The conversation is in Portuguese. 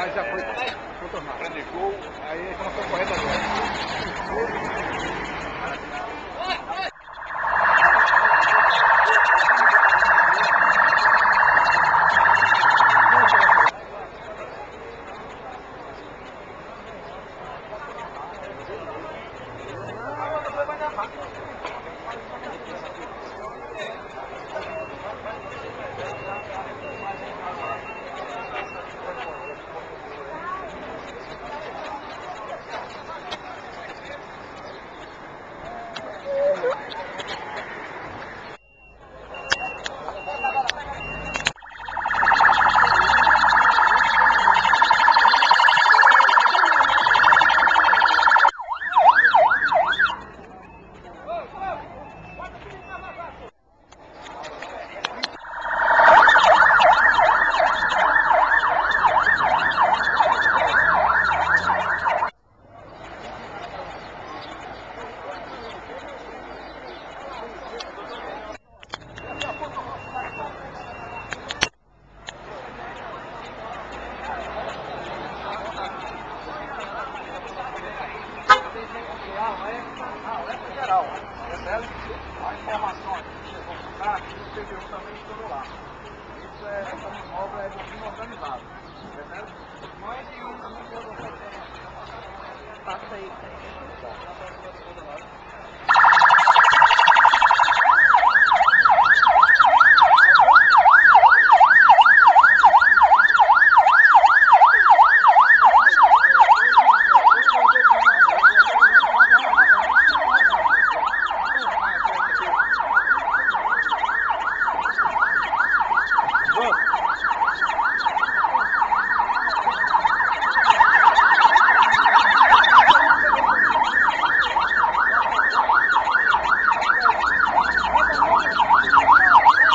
Aí já foi contornado. Predicou, aí a correr agora. geral, recebe a informação aqui que chegou no e o PBU também estourou lá. Isso é, essa manobra é crime organizado? Não é de um... Passa aí.